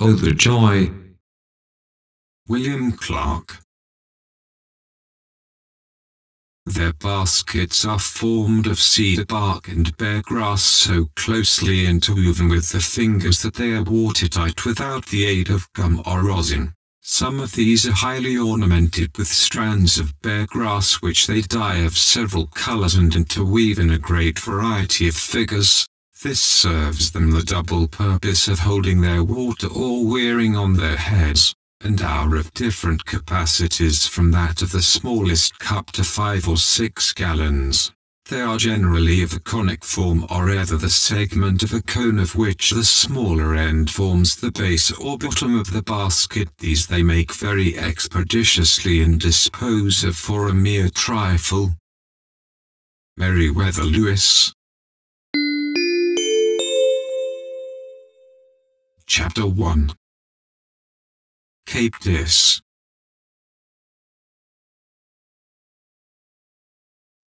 Oh the joy! William Clark Their baskets are formed of cedar bark and bear grass so closely interwoven with the fingers that they are watertight without the aid of gum or rosin. Some of these are highly ornamented with strands of bear grass which they dye of several colors and interweave in a great variety of figures. This serves them the double purpose of holding their water or wearing on their heads and are of different capacities from that of the smallest cup to 5 or 6 gallons. They are generally of a conic form or rather the segment of a cone of which the smaller end forms the base or bottom of the basket. These they make very expeditiously and dispose of for a mere trifle. Meriwether Lewis Chapter 1 Cape Dis.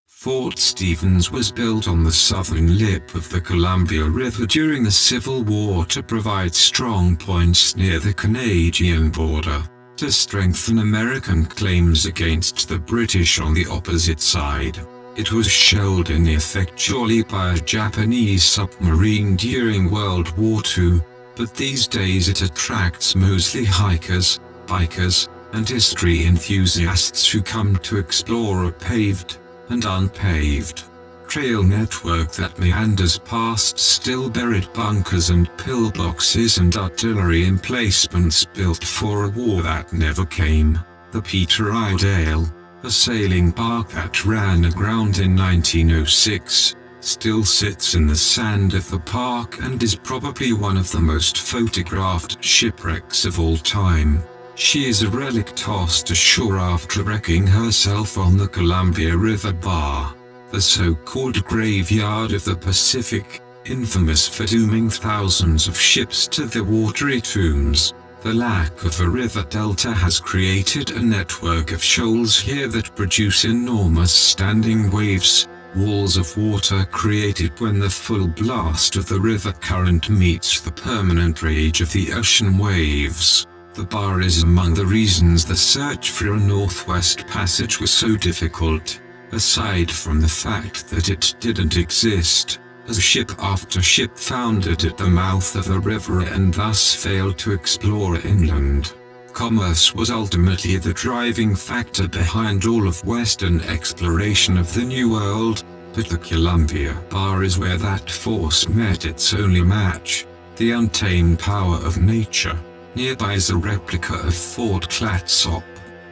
Fort Stevens was built on the southern lip of the Columbia River during the Civil War to provide strong points near the Canadian border, to strengthen American claims against the British on the opposite side. It was shelled ineffectually by a Japanese submarine during World War II, but these days it attracts mostly hikers, bikers, and history enthusiasts who come to explore a paved and unpaved trail network that meanders past still buried bunkers and pillboxes and artillery emplacements built for a war that never came. The Peter Iredale, a sailing bark that ran aground in 1906, still sits in the sand of the park and is probably one of the most photographed shipwrecks of all time. She is a relic tossed ashore after wrecking herself on the Columbia River Bar, the so-called graveyard of the Pacific, infamous for dooming thousands of ships to the watery tombs. The lack of a river delta has created a network of shoals here that produce enormous standing waves, walls of water created when the full blast of the river current meets the permanent rage of the ocean waves. The bar is among the reasons the search for a northwest passage was so difficult, aside from the fact that it didn't exist, as ship after ship foundered at the mouth of the river and thus failed to explore inland. Commerce was ultimately the driving factor behind all of Western exploration of the New World, but the Columbia Bar is where that force met its only match, the untamed power of nature. Nearby is a replica of Fort Clatsop,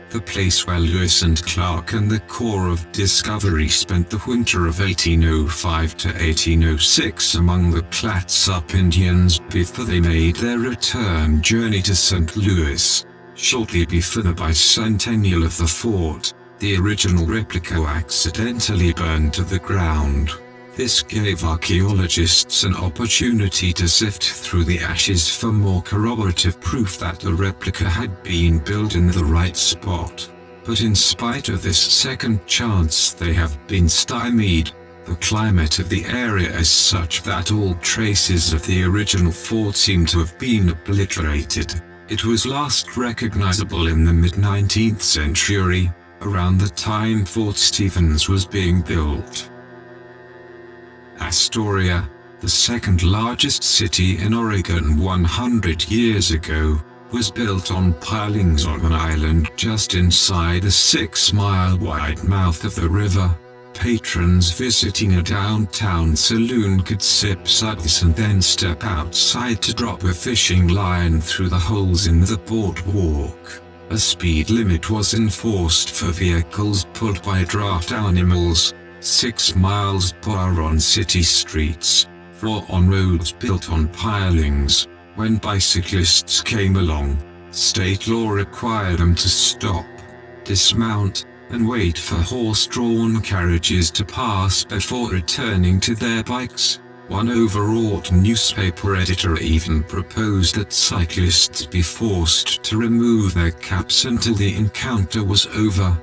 the place where Lewis and Clark and the Corps of Discovery spent the winter of 1805 to 1806 among the Clatsop Indians before they made their return journey to St. Louis. Shortly before the bicentennial of the fort, the original replica accidentally burned to the ground. This gave archaeologists an opportunity to sift through the ashes for more corroborative proof that the replica had been built in the right spot. But in spite of this second chance they have been stymied. The climate of the area is such that all traces of the original fort seem to have been obliterated. It was last recognizable in the mid-19th century, around the time Fort Stevens was being built. Astoria, the second largest city in Oregon 100 years ago, was built on pilings on an island just inside the six-mile wide mouth of the river. Patrons visiting a downtown saloon could sip suds and then step outside to drop a fishing line through the holes in the boardwalk. A speed limit was enforced for vehicles pulled by draft animals, 6 miles per hour on city streets, 4 on roads built on pilings. When bicyclists came along, state law required them to stop, dismount, and wait for horse-drawn carriages to pass before returning to their bikes. One overwrought newspaper editor even proposed that cyclists be forced to remove their caps until the encounter was over.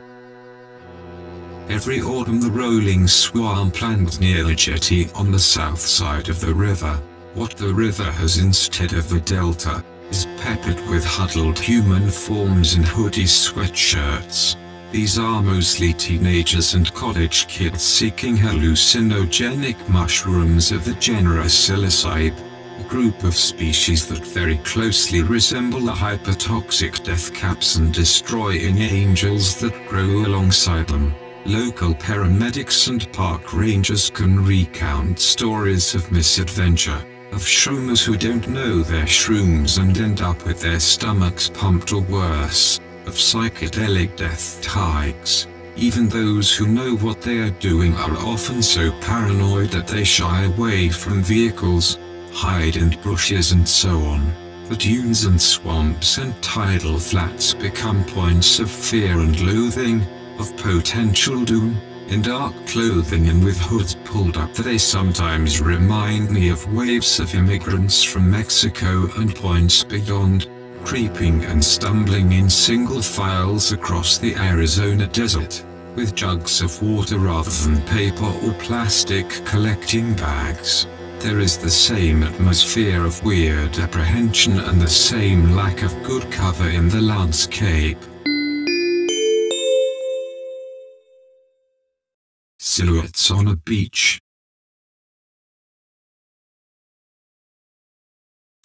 Every autumn the rolling swampland near the jetty on the south side of the river, what the river has instead of a delta, is peppered with huddled human forms in hoodie sweatshirts. These are mostly teenagers and college kids seeking hallucinogenic mushrooms of the genera psilocybe, a group of species that very closely resemble the hypertoxic death caps and destroying angels that grow alongside them. Local paramedics and park rangers can recount stories of misadventure, of shroomers who don't know their shrooms and end up with their stomachs pumped or worse, of psychedelic death hikes. Even those who know what they are doing are often so paranoid that they shy away from vehicles, hide in bushes and so on. The dunes and swamps and tidal flats become points of fear and loathing, of potential doom. In dark clothing and with hoods pulled up they sometimes remind me of waves of immigrants from Mexico and points beyond, creeping and stumbling in single files across the Arizona desert, with jugs of water rather than paper or plastic collecting bags. There is the same atmosphere of weird apprehension and the same lack of good cover in the landscape. Silhouettes on a beach.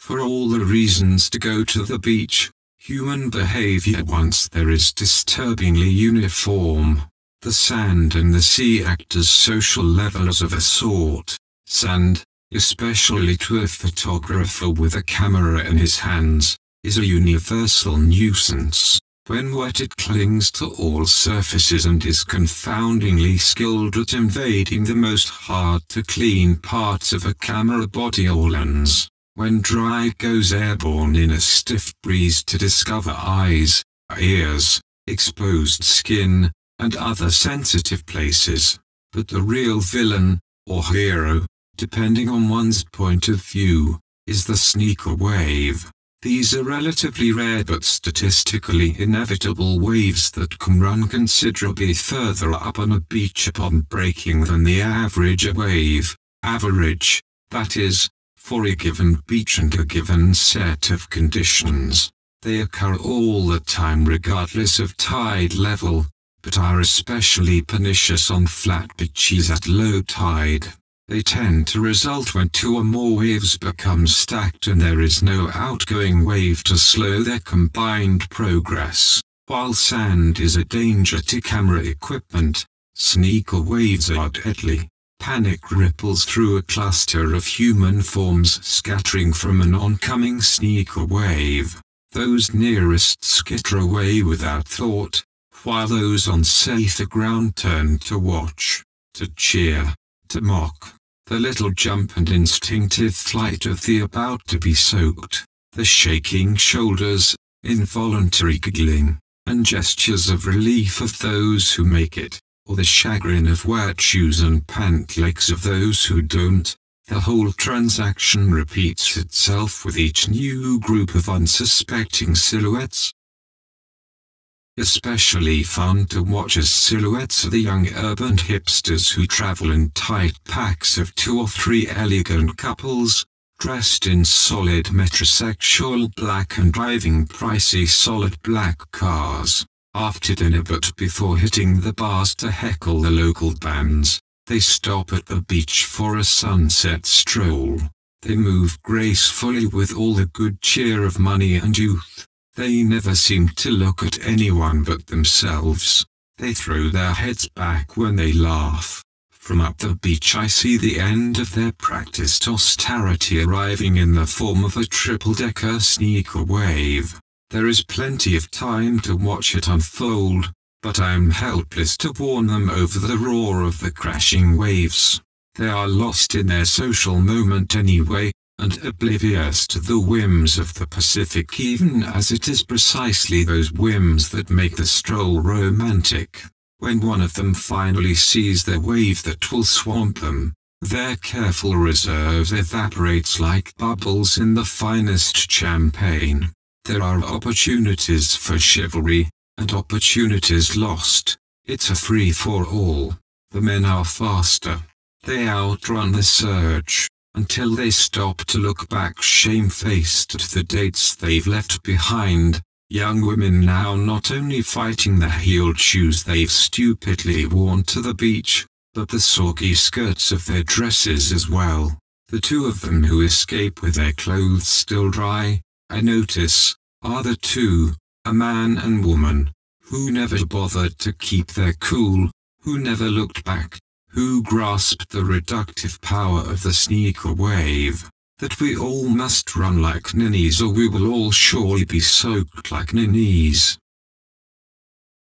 For all the reasons to go to the beach, human behavior once there is disturbingly uniform. The sand and the sea act as social levelers of a sort. Sand, especially to a photographer with a camera in his hands, is a universal nuisance. When wet it clings to all surfaces and is confoundingly skilled at invading the most hard-to-clean parts of a camera body or lens. When dry goes airborne in a stiff breeze to discover eyes, ears, exposed skin, and other sensitive places. But the real villain, or hero, depending on one's point of view, is the sneaker wave. These are relatively rare but statistically inevitable waves that can run considerably further up on a beach upon breaking than the average wave. Average, that is, for a given beach and a given set of conditions. They occur all the time regardless of tide level, but are especially pernicious on flat beaches at low tide. They tend to result when two or more waves become stacked and there is no outgoing wave to slow their combined progress. While sand is a danger to camera equipment, sneaker waves are deadly. Panic ripples through a cluster of human forms scattering from an oncoming sneaker wave. Those nearest skitter away without thought, while those on safer ground turn to watch, to cheer, to mock the little jump and instinctive flight of the about to be soaked, the shaking shoulders, involuntary giggling, and gestures of relief of those who make it, or the chagrin of wet shoes and pant legs of those who don't. The whole transaction repeats itself with each new group of unsuspecting silhouettes, Especially fun to watch as silhouettes of the young urban hipsters who travel in tight packs of two or three elegant couples, dressed in solid metrosexual black and driving pricey solid black cars. After dinner but before hitting the bars to heckle the local bands, they stop at the beach for a sunset stroll. They move gracefully with all the good cheer of money and youth. They never seem to look at anyone but themselves. They throw their heads back when they laugh. From up the beach I see the end of their practiced austerity arriving in the form of a triple-decker sneaker wave. There is plenty of time to watch it unfold, but I am helpless to warn them over the roar of the crashing waves. They are lost in their social moment anyway, and oblivious to the whims of the Pacific even as it is precisely those whims that make the stroll romantic. When one of them finally sees the wave that will swamp them, their careful reserve evaporates like bubbles in the finest champagne. There are opportunities for chivalry, and opportunities lost. It's a free-for-all. The men are faster. They outrun the surge until they stop to look back shamefaced at the dates they've left behind. Young women now not only fighting the heeled shoes they've stupidly worn to the beach, but the soggy skirts of their dresses as well. The two of them who escape with their clothes still dry, I notice, are the two, a man and woman, who never bothered to keep their cool, who never looked back, who grasped the reductive power of the sneaker wave, that we all must run like ninnies or we will all surely be soaked like ninnies.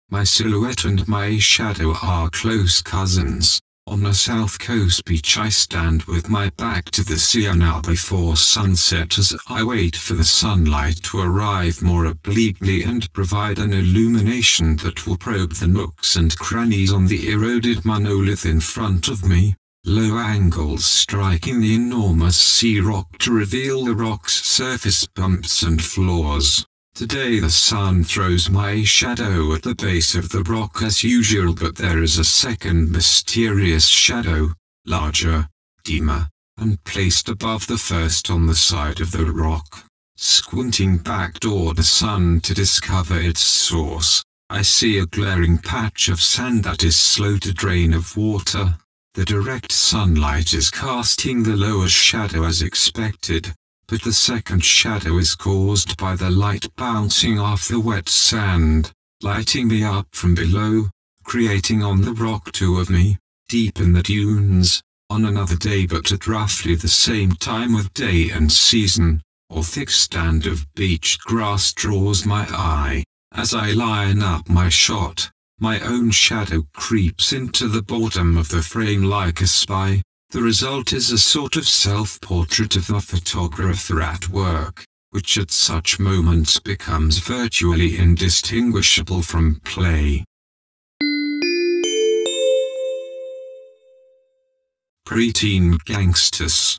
My silhouette and my shadow are close cousins. On a south coast beach I stand with my back to the sea now before sunset as I wait for the sunlight to arrive more obliquely and provide an illumination that will probe the nooks and crannies on the eroded monolith in front of me, low angles striking the enormous sea rock to reveal the rock's surface bumps and flaws. Today the sun throws my shadow at the base of the rock as usual but there is a second mysterious shadow, larger, dimmer, and placed above the first on the side of the rock. Squinting back toward the sun to discover its source, I see a glaring patch of sand that is slow to drain of water. The direct sunlight is casting the lower shadow as expected, but the second shadow is caused by the light bouncing off the wet sand, lighting me up from below, creating on the rock two of me, deep in the dunes, on another day but at roughly the same time of day and season, or thick stand of beach grass draws my eye, as I line up my shot, my own shadow creeps into the bottom of the frame like a spy, the result is a sort of self-portrait of the photographer at work, which at such moments becomes virtually indistinguishable from play. Preteen Gangstas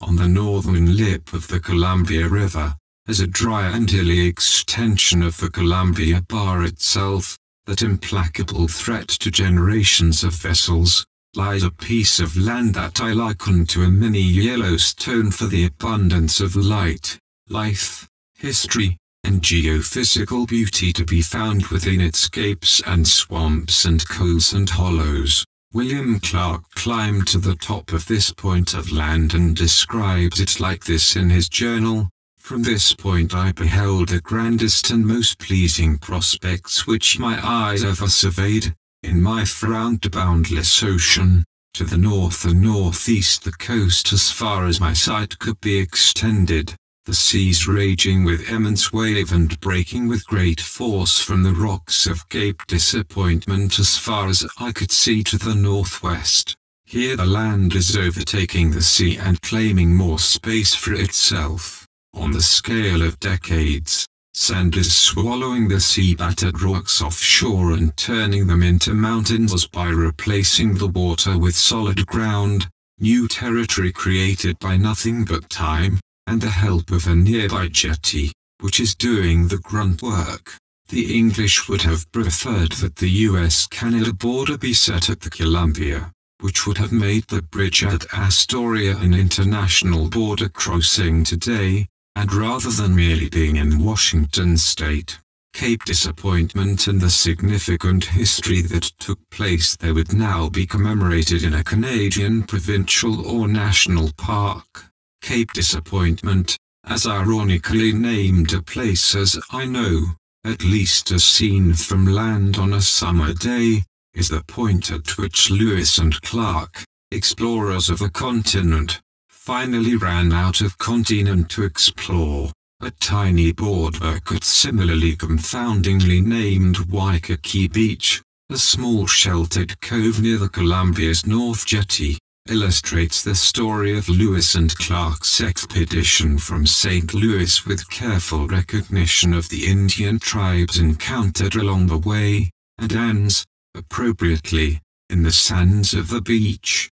On the northern lip of the Columbia River, as a dry and hilly extension of the Columbia Bar itself, that implacable threat to generations of vessels, lies a piece of land that I liken to a mini Yellowstone for the abundance of light, life, history, and geophysical beauty to be found within its capes and swamps and coves and hollows. William Clark climbed to the top of this point of land and describes it like this in his journal, from this point I beheld the grandest and most pleasing prospects which my eyes ever surveyed, in my frowned boundless ocean, to the north and northeast the coast as far as my sight could be extended, the seas raging with immense wave and breaking with great force from the rocks of Cape Disappointment as far as I could see to the northwest. Here the land is overtaking the sea and claiming more space for itself. On the scale of decades, sand is swallowing the sea-battered rocks offshore and turning them into mountains by replacing the water with solid ground, new territory created by nothing but time, and the help of a nearby jetty, which is doing the grunt work. The English would have preferred that the US-Canada border be set at the Columbia, which would have made the bridge at Astoria an international border crossing today, and rather than merely being in Washington state, Cape Disappointment and the significant history that took place there would now be commemorated in a Canadian provincial or national park. Cape Disappointment, as ironically named a place as I know, at least as seen from land on a summer day, is the point at which Lewis and Clark, explorers of a continent, finally ran out of continent to explore. A tiny boardwalk at similarly confoundingly named Waikiki Beach, a small sheltered cove near the Columbia's North Jetty, illustrates the story of Lewis and Clark's expedition from St. Louis with careful recognition of the Indian tribes encountered along the way, and ends, appropriately, in the sands of the beach.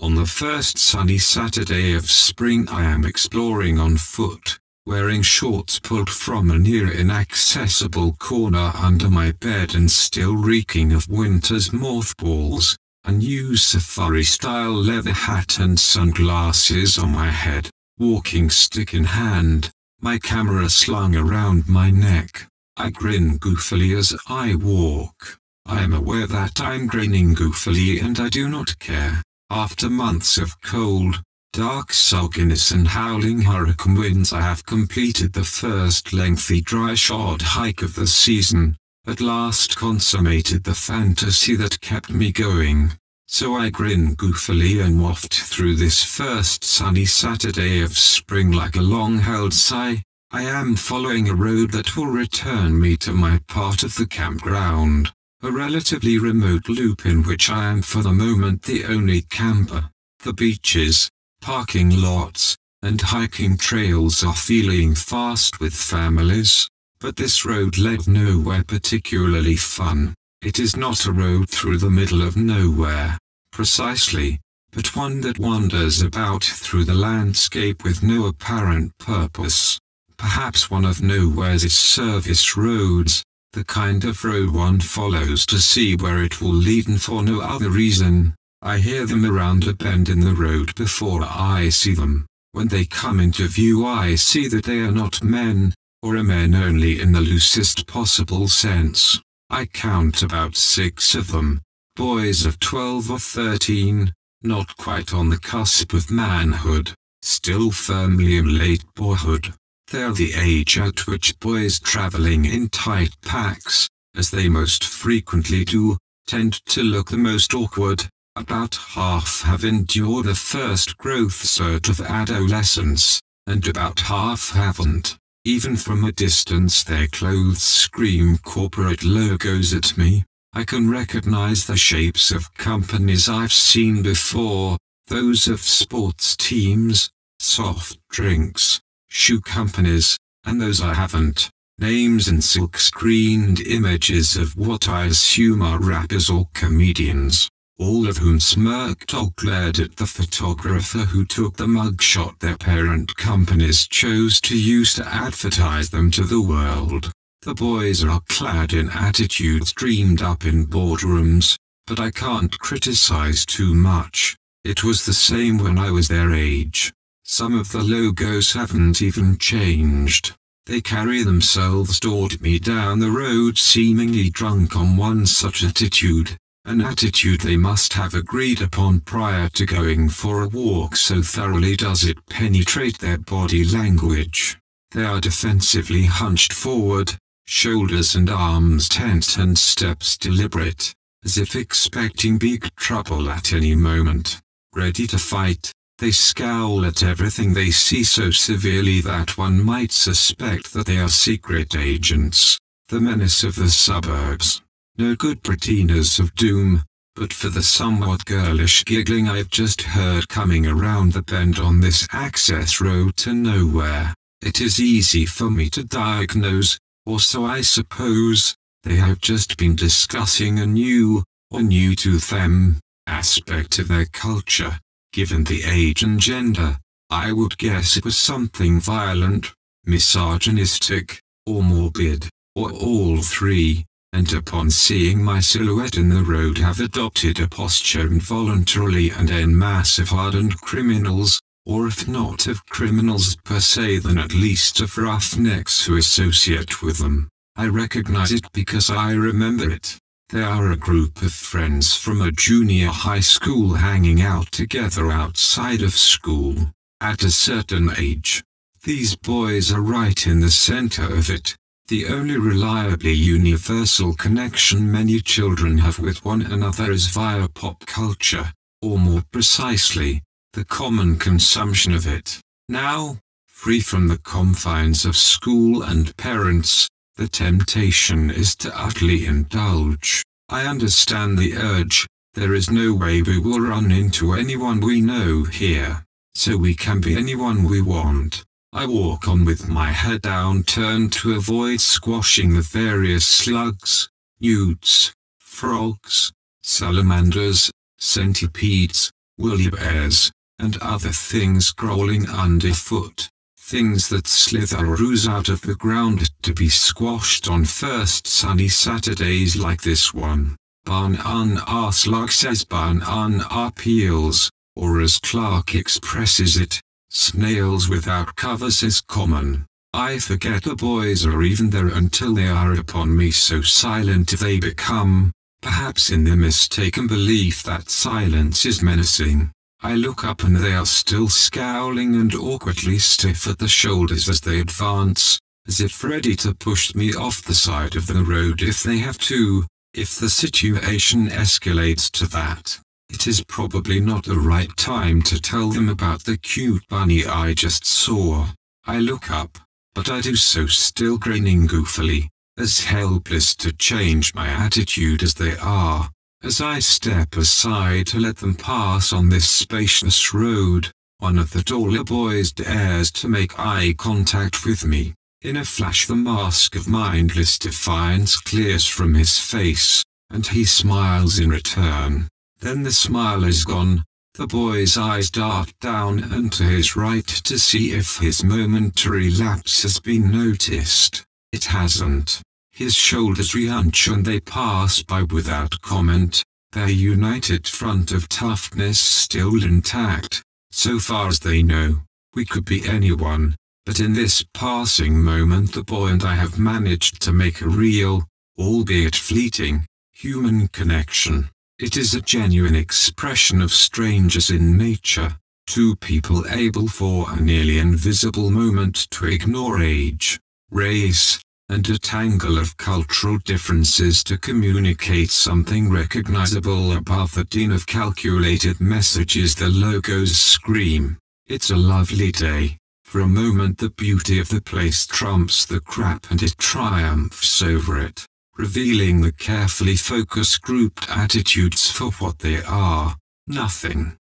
On the first sunny Saturday of spring I am exploring on foot, wearing shorts pulled from a near inaccessible corner under my bed and still reeking of winter's mothballs, a new safari-style leather hat and sunglasses on my head, walking stick in hand, my camera slung around my neck. I grin goofily as I walk. I am aware that I'm grinning goofily and I do not care. After months of cold, dark sulkiness and howling hurricane winds I have completed the first lengthy dry shod hike of the season, at last consummated the fantasy that kept me going. So I grin goofily and waft through this first sunny Saturday of spring like a long-held sigh. I am following a road that will return me to my part of the campground, a relatively remote loop in which I am for the moment the only camper. The beaches, parking lots, and hiking trails are feeling fast with families, but this road led nowhere particularly fun. It is not a road through the middle of nowhere, precisely, but one that wanders about through the landscape with no apparent purpose. Perhaps one of nowhere's service roads, the kind of road one follows to see where it will lead and for no other reason. I hear them around a bend in the road before I see them. When they come into view I see that they are not men, or a men only in the loosest possible sense. I count about six of them, boys of 12 or 13, not quite on the cusp of manhood, still firmly in late boyhood. They're the age at which boys traveling in tight packs, as they most frequently do, tend to look the most awkward, about half have endured the first growth spurt of adolescence, and about half haven't. Even from a distance their clothes scream corporate logos at me. I can recognize the shapes of companies I've seen before, those of sports teams, soft drinks, shoe companies, and those I haven't. Names and silk-screened images of what I assume are rappers or comedians all of whom smirked or glared at the photographer who took the mugshot their parent companies chose to use to advertise them to the world. The boys are clad in attitudes dreamed up in boardrooms, but I can't criticize too much. It was the same when I was their age. Some of the logos haven't even changed. They carry themselves toward me down the road seemingly drunk on one such attitude an attitude they must have agreed upon prior to going for a walk so thoroughly does it penetrate their body language. They are defensively hunched forward, shoulders and arms tense and steps deliberate, as if expecting big trouble at any moment. Ready to fight, they scowl at everything they see so severely that one might suspect that they are secret agents, the menace of the suburbs. No good pratinas of doom, but for the somewhat girlish giggling I've just heard coming around the bend on this access road to nowhere. It is easy for me to diagnose, or so I suppose, they have just been discussing a new, or new to them, aspect of their culture. Given the age and gender, I would guess it was something violent, misogynistic, or morbid, or all three and upon seeing my silhouette in the road have adopted a posture involuntarily and en masse of hardened criminals, or if not of criminals per se then at least of roughnecks who associate with them. I recognize it because I remember it. They are a group of friends from a junior high school hanging out together outside of school. At a certain age, these boys are right in the center of it, the only reliably universal connection many children have with one another is via pop culture, or more precisely, the common consumption of it. Now, free from the confines of school and parents, the temptation is to utterly indulge. I understand the urge, there is no way we will run into anyone we know here, so we can be anyone we want. I walk on with my head down turned to avoid squashing the various slugs, newts, frogs, salamanders, centipedes, bears, and other things crawling underfoot. Things that slither ooze out of the ground to be squashed on first sunny Saturdays like this one. Barn un slug says un peels, or as Clark expresses it, snails without covers is common. I forget the boys are even there until they are upon me so silent they become, perhaps in the mistaken belief that silence is menacing. I look up and they are still scowling and awkwardly stiff at the shoulders as they advance, as if ready to push me off the side of the road if they have to, if the situation escalates to that. It is probably not the right time to tell them about the cute bunny I just saw. I look up, but I do so still grinning goofily, as helpless to change my attitude as they are. As I step aside to let them pass on this spacious road, one of the taller boys dares to make eye contact with me. In a flash the mask of mindless defiance clears from his face, and he smiles in return. Then the smile is gone, the boy's eyes dart down and to his right to see if his momentary lapse has been noticed. It hasn't. His shoulders re-hunch and they pass by without comment, their united front of toughness still intact. So far as they know, we could be anyone, but in this passing moment the boy and I have managed to make a real, albeit fleeting, human connection. It is a genuine expression of strangers in nature, two people able for a nearly invisible moment to ignore age, race, and a tangle of cultural differences to communicate something recognizable above the din of calculated messages the logos scream. It's a lovely day. For a moment the beauty of the place trumps the crap and it triumphs over it, revealing the carefully focused grouped attitudes for what they are, nothing.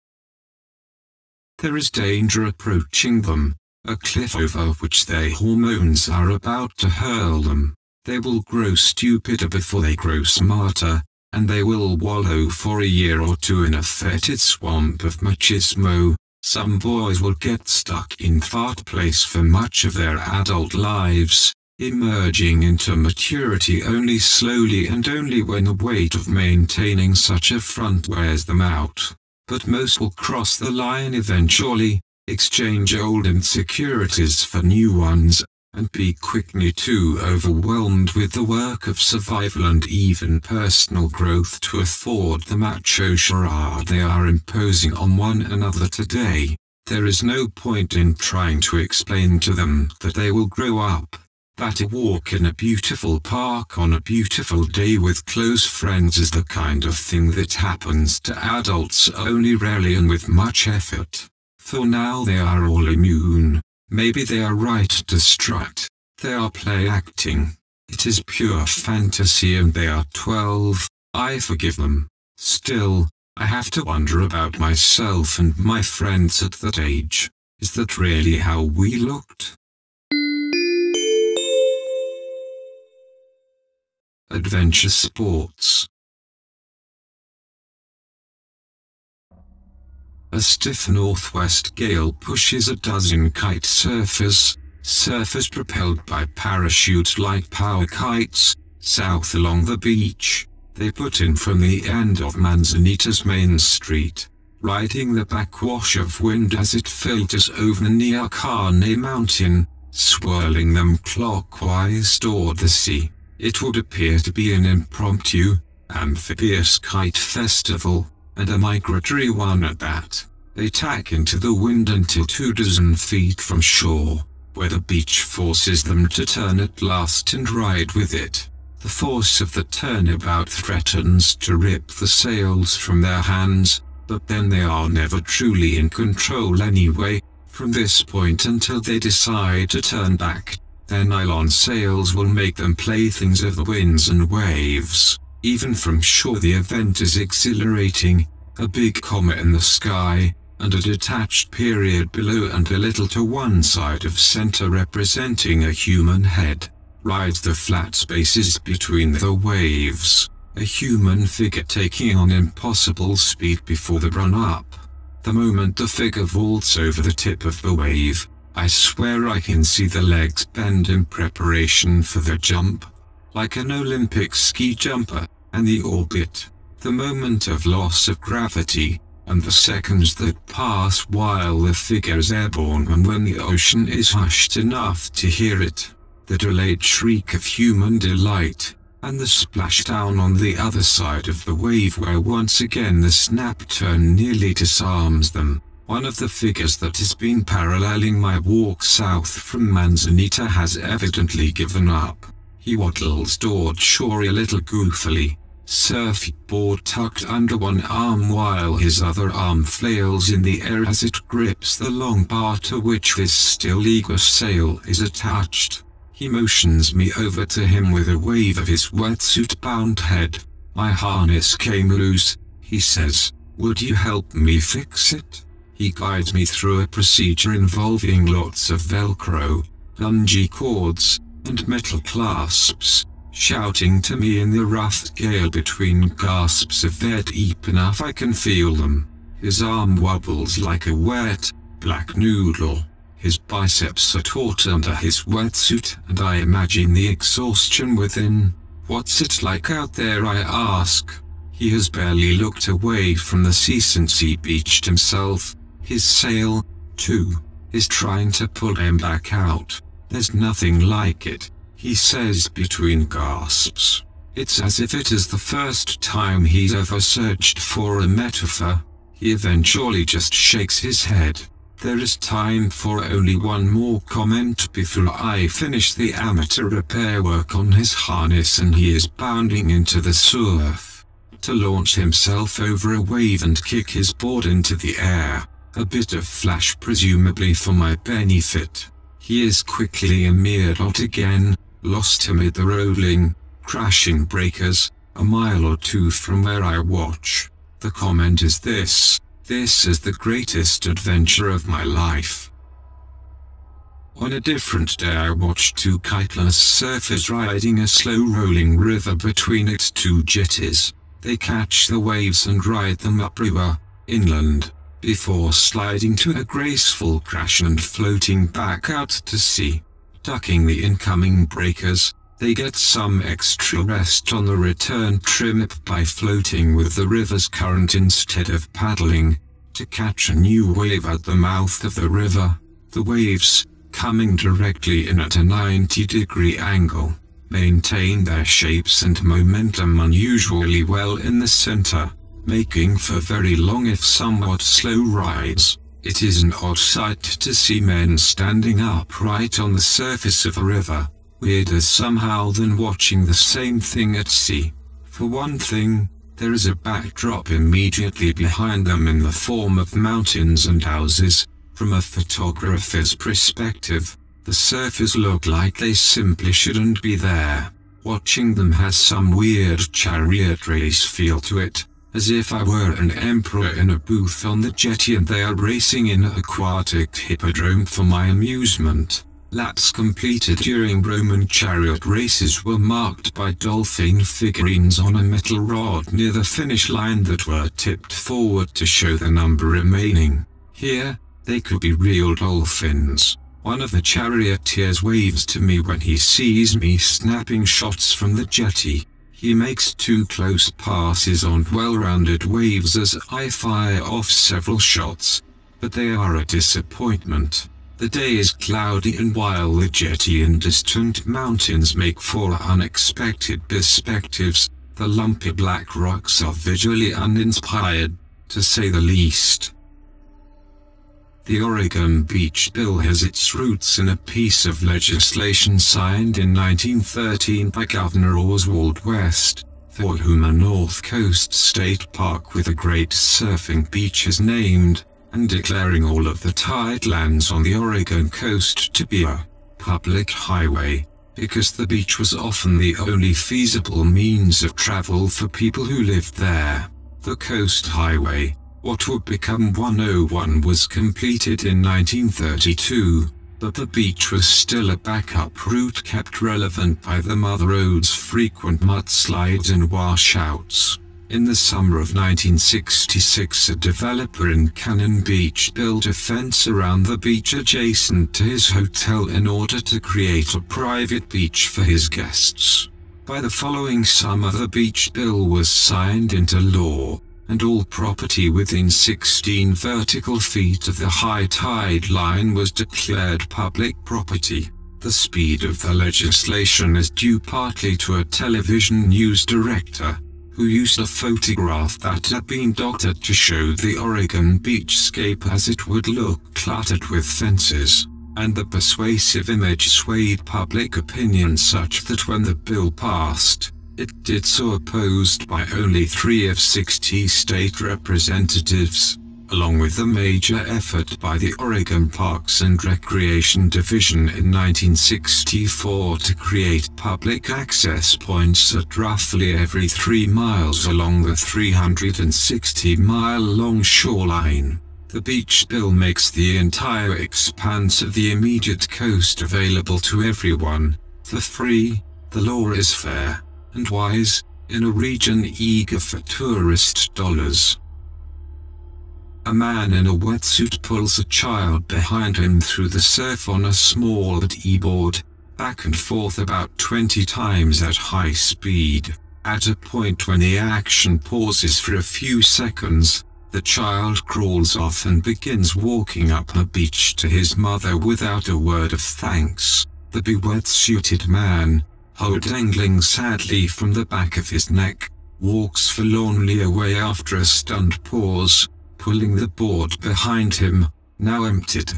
There is danger approaching them, a cliff over which their hormones are about to hurl them. They will grow stupider before they grow smarter, and they will wallow for a year or two in a fetid swamp of machismo. Some boys will get stuck in that place for much of their adult lives, emerging into maturity only slowly and only when the weight of maintaining such a front wears them out. But most will cross the line eventually, exchange old insecurities for new ones, and be quickly too overwhelmed with the work of survival and even personal growth to afford the macho charade they are imposing on one another today. There is no point in trying to explain to them that they will grow up, that a walk in a beautiful park on a beautiful day with close friends is the kind of thing that happens to adults only rarely and with much effort. For now they are all immune. Maybe they are right to strut. They are play acting. It is pure fantasy and they are 12. I forgive them. Still, I have to wonder about myself and my friends at that age. Is that really how we looked? Adventure Sports A stiff northwest gale pushes a dozen kite surfers, surfers propelled by parachute-like power kites, south along the beach. They put in from the end of Manzanita's main street, riding the backwash of wind as it filters over Neahkahnie mountain, swirling them clockwise toward the sea. It would appear to be an impromptu, amphibious kite festival, and a migratory one at that. They tack into the wind until two dozen feet from shore, where the beach forces them to turn at last and ride with it. The force of the turnabout threatens to rip the sails from their hands, but then they are never truly in control anyway, from this point until they decide to turn back. Their nylon sails will make them playthings of the winds and waves. Even from shore the event is exhilarating, a big comet in the sky, and a detached period below and a little to one side of center representing a human head, rides the flat spaces between the waves, a human figure taking on impossible speed before the run-up. The moment the figure vaults over the tip of the wave, I swear I can see the legs bend in preparation for the jump. Like an Olympic ski jumper, and the orbit, the moment of loss of gravity, and the seconds that pass while the figure is airborne and when the ocean is hushed enough to hear it, the delayed shriek of human delight, and the splashdown on the other side of the wave where once again the snap turn nearly disarms them. One of the figures that has been paralleling my walk south from Manzanita has evidently given up. He waddles toward shore a little goofily, surfboard tucked under one arm while his other arm flails in the air as it grips the long bar to which his still eager sail is attached. He motions me over to him with a wave of his wetsuit-bound head. My harness came loose, he says. Would you help me fix it? He guides me through a procedure involving lots of Velcro, bungee cords, and metal clasps, shouting to me in the rough gale between gasps of air deep enough I can feel them. His arm wobbles like a wet, black noodle. His biceps are taut under his wetsuit and I imagine the exhaustion within. What's it like out there I ask. He has barely looked away from the sea since he beached himself. His sail, too, is trying to pull him back out. There's nothing like it, he says between gasps. It's as if it is the first time he's ever searched for a metaphor. He eventually just shakes his head. There is time for only one more comment before I finish the amateur repair work on his harness and he is bounding into the surf to launch himself over a wave and kick his board into the air. A bit of flash presumably for my benefit. He is quickly a mere dot again, lost amid the rolling, crashing breakers, a mile or two from where I watch. The comment is this, this is the greatest adventure of my life. On a different day I watched two kiteless surfers riding a slow rolling river between its two jetties. They catch the waves and ride them upriver, inland before sliding to a graceful crash and floating back out to sea. Ducking the incoming breakers, they get some extra rest on the return trip by floating with the river's current instead of paddling, to catch a new wave at the mouth of the river. The waves, coming directly in at a 90 degree angle, maintain their shapes and momentum unusually well in the center making for very long if somewhat slow rides. It is an odd sight to see men standing upright on the surface of a river, weirder somehow than watching the same thing at sea. For one thing, there is a backdrop immediately behind them in the form of mountains and houses. From a photographer's perspective, the surfers look like they simply shouldn't be there. Watching them has some weird chariot race feel to it as if I were an emperor in a booth on the jetty and they are racing in an aquatic hippodrome for my amusement. Laps completed during Roman chariot races were marked by dolphin figurines on a metal rod near the finish line that were tipped forward to show the number remaining. Here, they could be real dolphins. One of the charioteers waves to me when he sees me snapping shots from the jetty. He makes two close passes on well-rounded waves as I fire off several shots, but they are a disappointment. The day is cloudy and while the jetty and distant mountains make for unexpected perspectives, the lumpy black rocks are visually uninspired, to say the least. The Oregon Beach Bill has its roots in a piece of legislation signed in 1913 by Governor Oswald West, for whom a North Coast State Park with a great surfing beach is named, and declaring all of the tidelands on the Oregon coast to be a public highway, because the beach was often the only feasible means of travel for people who lived there. The Coast Highway, what would become 101 was completed in 1932, but the beach was still a backup route kept relevant by the Mother Road's frequent mudslides and washouts. In the summer of 1966 a developer in Cannon Beach built a fence around the beach adjacent to his hotel in order to create a private beach for his guests. By the following summer the beach bill was signed into law, and all property within 16 vertical feet of the high tide line was declared public property. The speed of the legislation is due partly to a television news director, who used a photograph that had been doctored to show the Oregon beachscape as it would look cluttered with fences and the persuasive image swayed public opinion such that when the bill passed, it did so opposed by only three of 60 state representatives, along with a major effort by the Oregon Parks and Recreation Division in 1964 to create public access points at roughly every three miles along the 360-mile-long shoreline. The beach bill makes the entire expanse of the immediate coast available to everyone, for free. The law is fair and wise in a region eager for tourist dollars. A man in a wetsuit pulls a child behind him through the surf on a small e-board, back and forth about 20 times at high speed. At a point when the action pauses for a few seconds, the child crawls off and begins walking up the beach to his mother without a word of thanks. The bewetsuited man, hoe dangling sadly from the back of his neck, walks forlornly away after a stunned pause, pulling the board behind him, now emptied.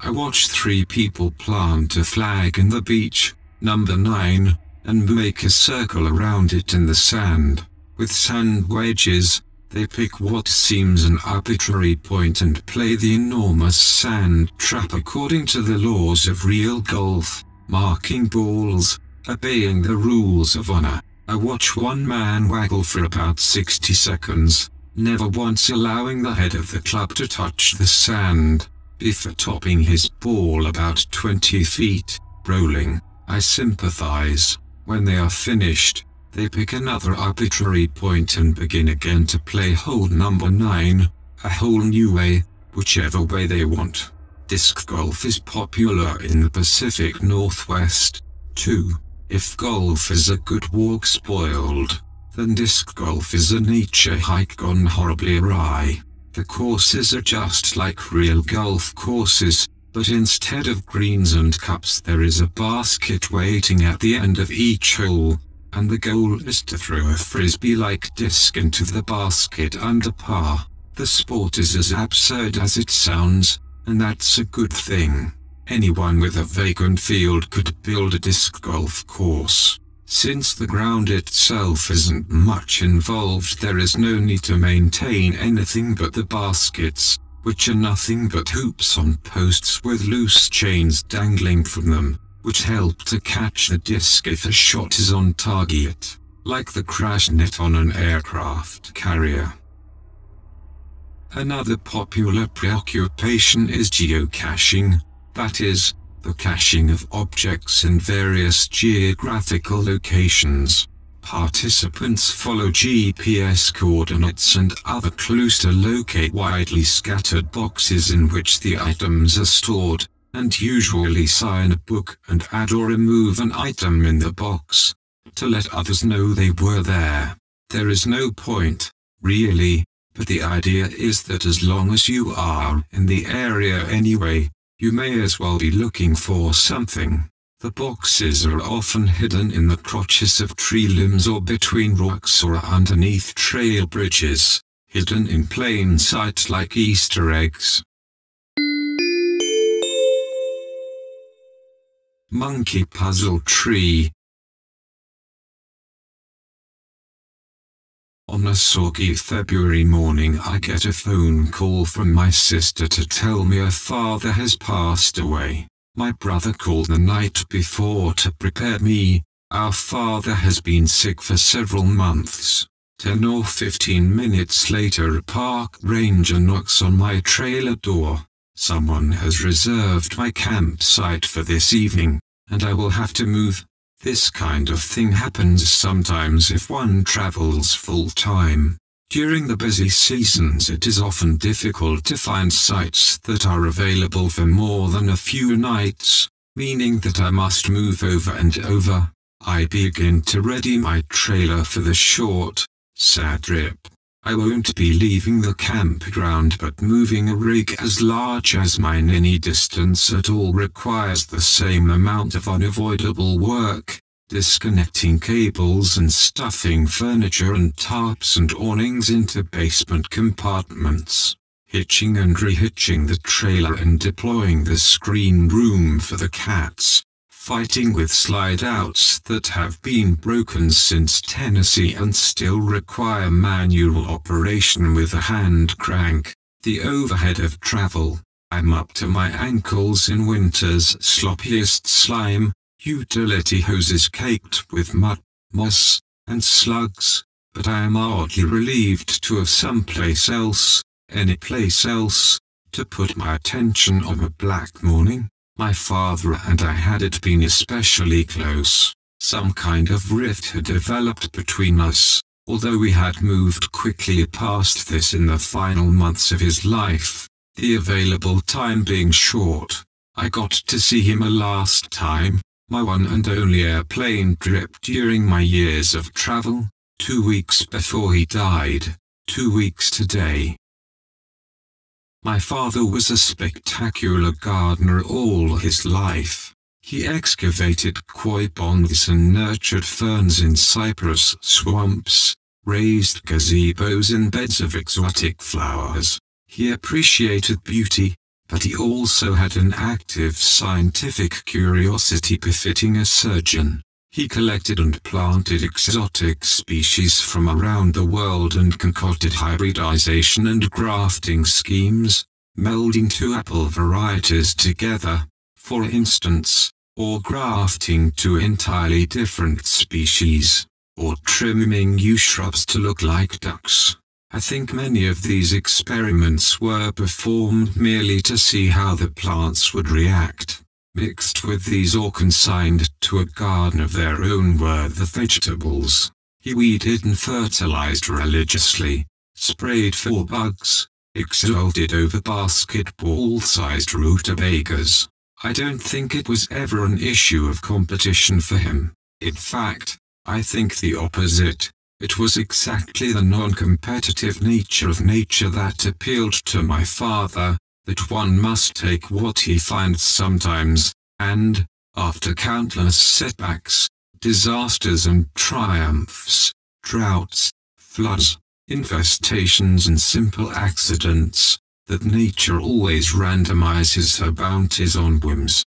I watch three people plant a flag in the beach, number 9, and make a circle around it in the sand, with sand wedges, they pick what seems an arbitrary point and play the enormous sand trap according to the laws of real golf, marking balls, obeying the rules of honor. I watch one man waggle for about 60 seconds, never once allowing the head of the club to touch the sand, before topping his ball about 20 feet, rolling. I sympathize. When they are finished, they pick another arbitrary point and begin again to play hole number 9, a whole new way, whichever way they want. Disc golf is popular in the Pacific Northwest, too. If golf is a good walk spoiled, then disc golf is a nature hike gone horribly awry. The courses are just like real golf courses, but instead of greens and cups there is a basket waiting at the end of each hole and the goal is to throw a frisbee-like disc into the basket under par. The sport is as absurd as it sounds, and that's a good thing. Anyone with a vacant field could build a disc golf course. Since the ground itself isn't much involved there is no need to maintain anything but the baskets, which are nothing but hoops on posts with loose chains dangling from them which help to catch the disc if a shot is on target, like the crash net on an aircraft carrier. Another popular preoccupation is geocaching, that is, the caching of objects in various geographical locations. Participants follow GPS coordinates and other clues to locate widely scattered boxes in which the items are stored and usually sign a book and add or remove an item in the box, to let others know they were there. There is no point, really, but the idea is that as long as you are in the area anyway, you may as well be looking for something. The boxes are often hidden in the crotches of tree limbs or between rocks or underneath trail bridges, hidden in plain sight like Easter eggs. Monkey Puzzle Tree On a soggy February morning I get a phone call from my sister to tell me her father has passed away. My brother called the night before to prepare me. Our father has been sick for several months. 10 or 15 minutes later a park ranger knocks on my trailer door. Someone has reserved my campsite for this evening and I will have to move. This kind of thing happens sometimes if one travels full time. During the busy seasons it is often difficult to find sites that are available for more than a few nights, meaning that I must move over and over. I begin to ready my trailer for the short, sad trip. I won't be leaving the campground but moving a rig as large as mine any distance at all requires the same amount of unavoidable work. Disconnecting cables and stuffing furniture and tarps and awnings into basement compartments, hitching and rehitching the trailer and deploying the screen room for the cats, fighting with slide outs that have been broken since Tennessee and still require manual operation with a hand crank, the overhead of travel. I'm up to my ankles in winter's sloppiest slime, utility hoses caked with mud, moss, and slugs, but I am oddly relieved to have someplace else, any place else, to put my attention on a black morning. My father and I had it been especially close. Some kind of rift had developed between us, although we had moved quickly past this in the final months of his life, the available time being short. I got to see him a last time, my one and only airplane trip during my years of travel, two weeks before he died, two weeks today. My father was a spectacular gardener all his life. He excavated koi ponds and nurtured ferns in cypress swamps, raised gazebos in beds of exotic flowers. He appreciated beauty, but he also had an active scientific curiosity befitting a surgeon. He collected and planted exotic species from around the world and concocted hybridization and grafting schemes, melding two apple varieties together, for instance, or grafting two entirely different species, or trimming yew shrubs to look like ducks. I think many of these experiments were performed merely to see how the plants would react. Mixed with these or consigned to a garden of their own were the vegetables. He weeded and fertilized religiously, sprayed for bugs, exulted over basketball-sized rutabagas. I don't think it was ever an issue of competition for him. In fact, I think the opposite. It was exactly the non-competitive nature of nature that appealed to my father, that one must take what he finds sometimes, and, after countless setbacks, disasters and triumphs, droughts, floods, infestations and simple accidents, that nature always randomizes her bounties on whims.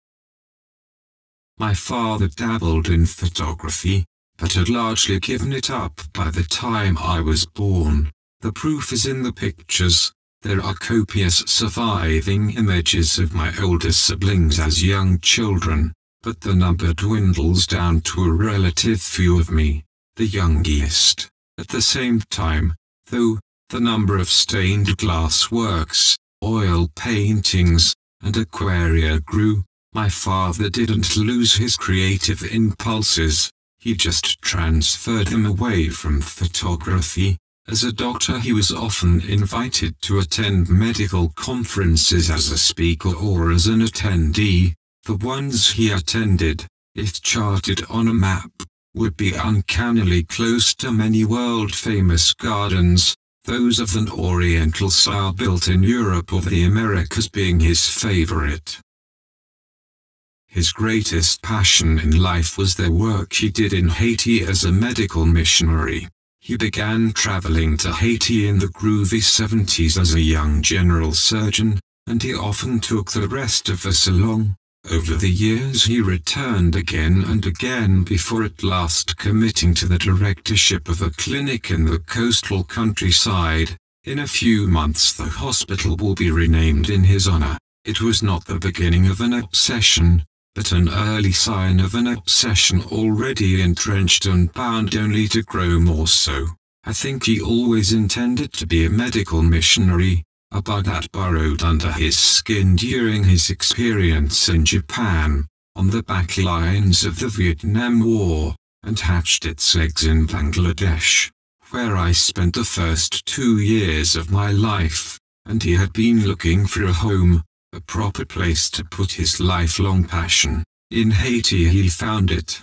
My father dabbled in photography, but had largely given it up by the time I was born. The proof is in the pictures. There are copious surviving images of my older siblings as young children, but the number dwindles down to a relative few of me, the youngest. At the same time, though, the number of stained glass works, oil paintings, and aquaria grew, my father didn't lose his creative impulses. He just transferred them away from photography. As a doctor he was often invited to attend medical conferences as a speaker or as an attendee. The ones he attended, if charted on a map, would be uncannily close to many world-famous gardens, those of an oriental style built in Europe or the Americas being his favorite. His greatest passion in life was the work he did in Haiti as a medical missionary. He began traveling to Haiti in the groovy 70s as a young general surgeon, and he often took the rest of us along. Over the years he returned again and again before at last committing to the directorship of a clinic in the coastal countryside. In a few months the hospital will be renamed in his honor. It was not the beginning of an obsession, but an early sign of an obsession already entrenched and bound only to grow more so. I think he always intended to be a medical missionary, a bug that burrowed under his skin during his experience in Japan. on the back lines of the Vietnam War, and hatched its eggs in Bangladesh, where I spent the first two years of my life, and he had been looking for a home, a proper place to put his lifelong passion. In Haiti he found it.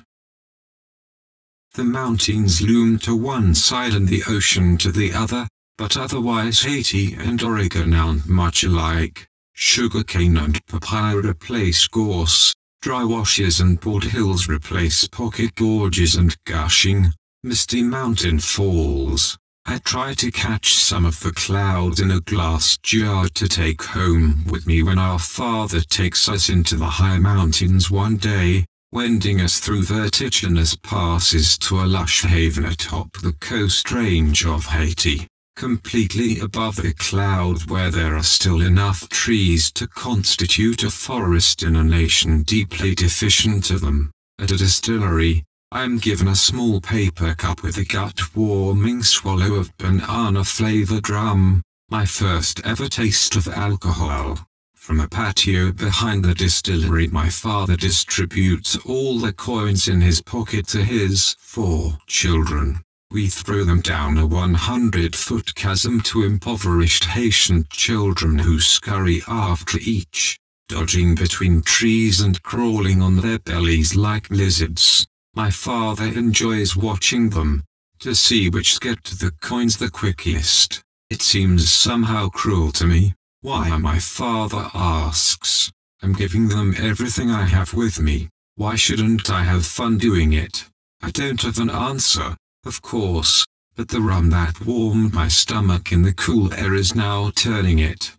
The mountains loom to one side and the ocean to the other, but otherwise Haiti and Oregon aren't much alike. Sugarcane and papaya replace gorse, dry washes and bald hills replace pocket gorges and gushing, misty mountain falls. I try to catch some of the clouds in a glass jar to take home with me when our father takes us into the high mountains one day, wending us through vertiginous passes to a lush haven atop the coast range of Haiti, completely above the cloud where there are still enough trees to constitute a forest in a nation deeply deficient of them. At a distillery, I'm given a small paper cup with a gut-warming swallow of banana-flavored rum, my first ever taste of alcohol. From a patio behind the distillery my father distributes all the coins in his pocket to his four children. We throw them down a 100-foot chasm to impoverished Haitian children who scurry after each, dodging between trees and crawling on their bellies like lizards. My father enjoys watching them, to see which get to the coins the quickest. It seems somehow cruel to me. Why my father asks. I'm giving them everything I have with me. Why shouldn't I have fun doing it? I don't have an answer, of course, but the rum that warmed my stomach in the cool air is now turning it.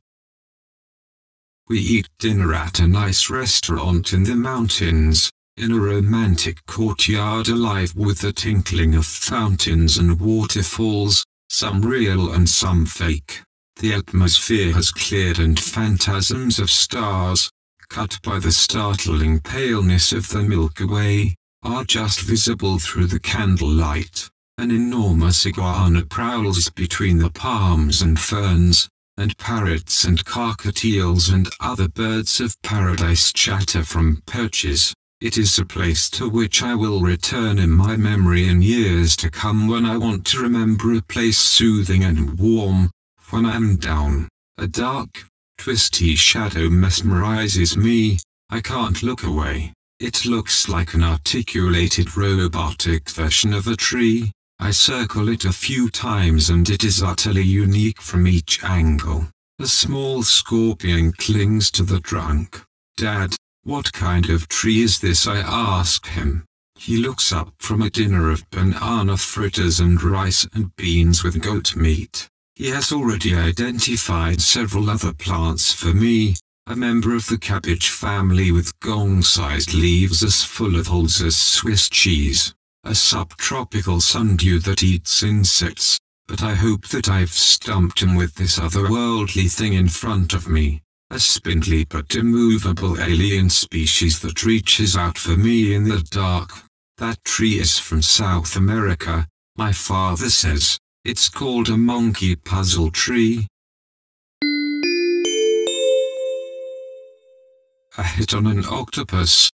We eat dinner at a nice restaurant in the mountains, in a romantic courtyard alive with the tinkling of fountains and waterfalls, some real and some fake. The atmosphere has cleared and phantasms of stars, cut by the startling paleness of the Milky Way, are just visible through the candlelight. An enormous iguana prowls between the palms and ferns, and parrots and cockatiels and other birds of paradise chatter from perches. It is a place to which I will return in my memory in years to come when I want to remember a place soothing and warm, when I am down. A dark, twisty shadow mesmerizes me, I can't look away. It looks like an articulated robotic version of a tree. I circle it a few times and it is utterly unique from each angle. A small scorpion clings to the trunk. Dad, what kind of tree is this? I ask him. He looks up from a dinner of banana fritters and rice and beans with goat meat. He has already identified several other plants for me, a member of the cabbage family with gong-sized leaves as full of holes as Swiss cheese, a subtropical sundew that eats insects, but I hope that I've stumped him with this otherworldly thing in front of me a spindly but immovable alien species that reaches out for me in the dark. That tree is from South America, my father says. It's called a monkey puzzle tree. A hit on an octopus.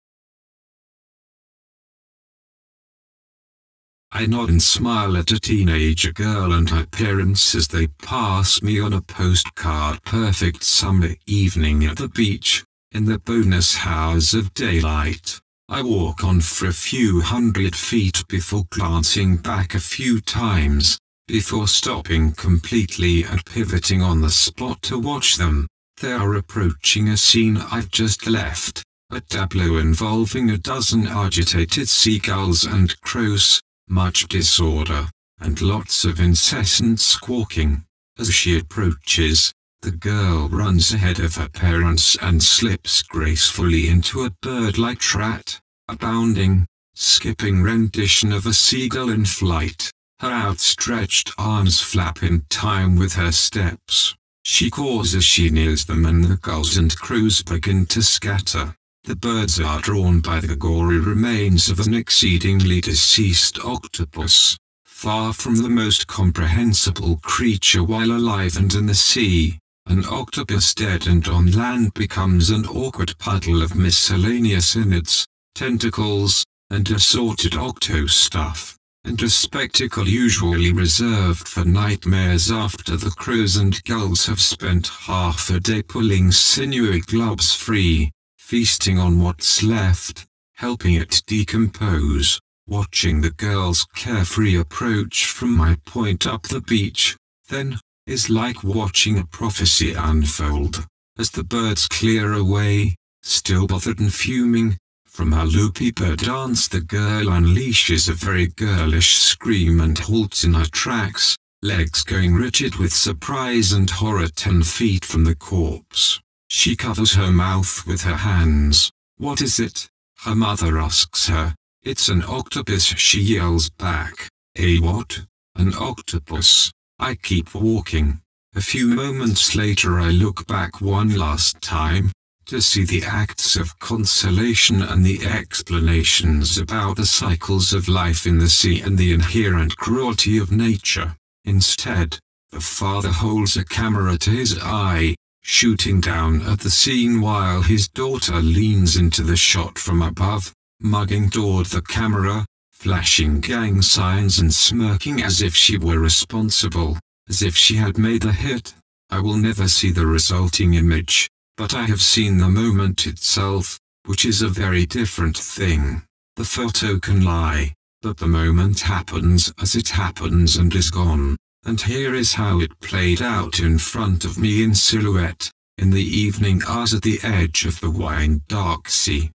I nod and smile at a teenager girl and her parents as they pass me on a postcard perfect summer evening at the beach, in the bonus hours of daylight. I walk on for a few hundred feet before glancing back a few times, before stopping completely and pivoting on the spot to watch them. They are approaching a scene I've just left, a tableau involving a dozen agitated seagulls and crows, much disorder, and lots of incessant squawking. As she approaches, the girl runs ahead of her parents and slips gracefully into a bird-like trot, a bounding, skipping rendition of a seagull in flight. Her outstretched arms flap in time with her steps. She calls as she nears them and the gulls and crows begin to scatter. The birds are drawn by the gory remains of an exceedingly deceased octopus, far from the most comprehensible creature while alive and in the sea. An octopus dead and on land becomes an awkward puddle of miscellaneous innards, tentacles, and assorted octo stuff, and a spectacle usually reserved for nightmares after the crows and gulls have spent half a day pulling sinewy globs free, feasting on what's left, helping it decompose, watching the girl's carefree approach from my point up the beach, then, is like watching a prophecy unfold. As the birds clear away, still bothered and fuming, from her loopy bird dance the girl unleashes a very girlish scream and halts in her tracks, legs going rigid with surprise and horror ten feet from the corpse. She covers her mouth with her hands. What is it? Her mother asks her. It's an octopus, she yells back. A what? An octopus. I keep walking. A few moments later I look back one last time, to see the acts of consolation and the explanations about the cycles of life in the sea and the inherent cruelty of nature. Instead, the father holds a camera to his eye, shooting down at the scene while his daughter leans into the shot from above, mugging toward the camera, flashing gang signs and smirking as if she were responsible, as if she had made the hit. I will never see the resulting image, but I have seen the moment itself, which is a very different thing. The photo can lie, but the moment happens as it happens and is gone, and here is how it played out in front of me in silhouette, in the evening hours at the edge of the wine dark sea.